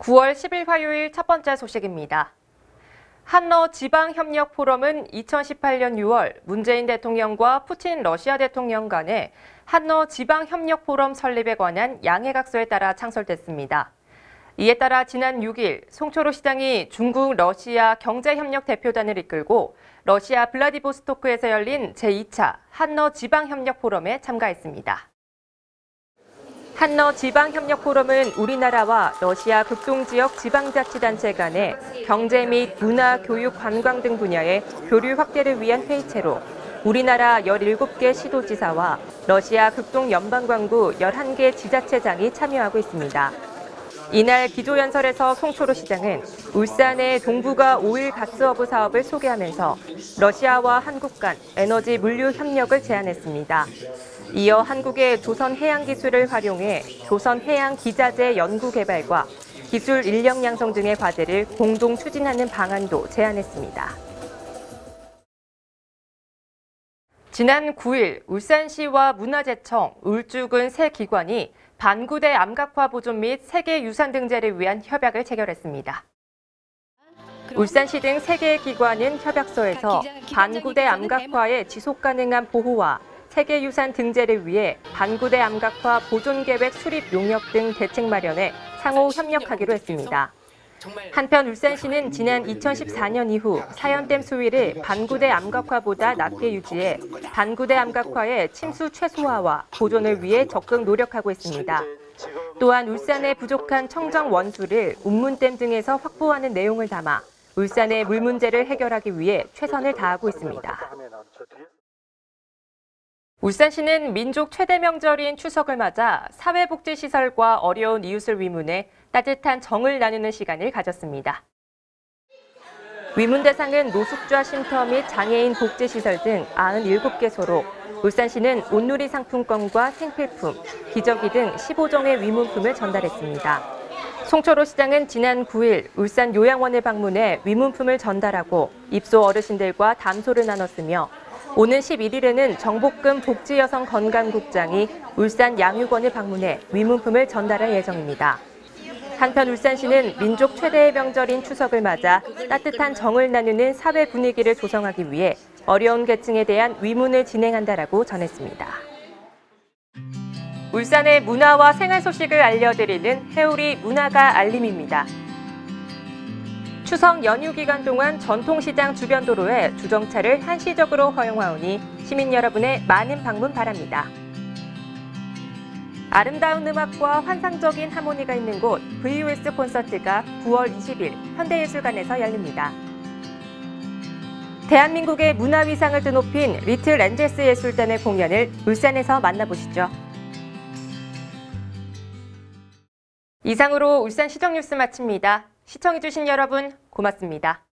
9월 10일 화요일 첫 번째 소식입니다. 한러 지방협력 포럼은 2018년 6월 문재인 대통령과 푸틴 러시아 대통령 간의 한러 지방협력 포럼 설립에 관한 양해각서에 따라 창설됐습니다. 이에 따라 지난 6일 송초로 시장이 중국 러시아 경제협력 대표단을 이끌고 러시아 블라디보스토크에서 열린 제2차 한러 지방협력 포럼에 참가했습니다. 한러 지방협력 포럼은 우리나라와 러시아 극동 지역 지방자치단체 간의 경제 및 문화, 교육, 관광 등 분야의 교류 확대를 위한 회의체로 우리나라 17개 시도지사와 러시아 극동 연방광구 11개 지자체장이 참여하고 있습니다. 이날 기조연설에서 송초로 시장은 울산의 동부가 오일 가스허브 사업을 소개하면서 러시아와 한국 간 에너지 물류 협력을 제안했습니다. 이어 한국의 조선 해양 기술을 활용해 조선 해양 기자재 연구 개발과 기술 인력 양성 등의 과제를 공동 추진하는 방안도 제안했습니다. 지난 9일 울산시와 문화재청, 울주군 세 기관이 반구대 암각화 보존 및 세계유산 등재를 위한 협약을 체결했습니다. 울산시 등 세 개의 기관은 협약서에서 반구대 암각화의 지속 가능한 보호와 세계유산 등재를 위해 반구대 암각화 보존 계획 수립 용역 등 대책 마련에 상호 협력하기로 했습니다. 한편 울산시는 지난 2014년 이후 사연댐 수위를 반구대 암각화보다 낮게 유지해 반구대 암각화의 침수 최소화와 보존을 위해 적극 노력하고 있습니다. 또한 울산의 부족한 청정 원수를 운문댐 등에서 확보하는 내용을 담아 울산의 물 문제를 해결하기 위해 최선을 다하고 있습니다. 울산시는 민족 최대 명절인 추석을 맞아 사회복지시설과 어려운 이웃을 위문해 따뜻한 정을 나누는 시간을 가졌습니다. 위문 대상은 노숙자 쉼터 및 장애인 복지시설 등 97개소로 울산시는 온누리 상품권과 생필품, 기저귀 등 15종의 위문품을 전달했습니다. 송초로 시장은 지난 9일 울산 요양원을 방문해 위문품을 전달하고 입소 어르신들과 담소를 나눴으며 오는 11일에는 정복금 복지여성 건강국장이 울산 양육원을 방문해 위문품을 전달할 예정입니다. 한편 울산시는 민족 최대의 명절인 추석을 맞아 따뜻한 정을 나누는 사회 분위기를 조성하기 위해 어려운 계층에 대한 위문을 진행한다라고 전했습니다. 울산의 문화와 생활 소식을 알려드리는 해우리 문화가 알림입니다. 추석 연휴 기간 동안 전통시장 주변 도로에 주정차를 한시적으로 허용하오니 시민 여러분의 많은 방문 바랍니다. 아름다운 음악과 환상적인 하모니가 있는 곳 VUS 콘서트가 9월 20일 현대예술관에서 열립니다. 대한민국의 문화 위상을 드높인 리틀 렌제스 예술단의 공연을 울산에서 만나보시죠. 이상으로 울산 시정 뉴스 마칩니다. 시청해주신 여러분 고맙습니다.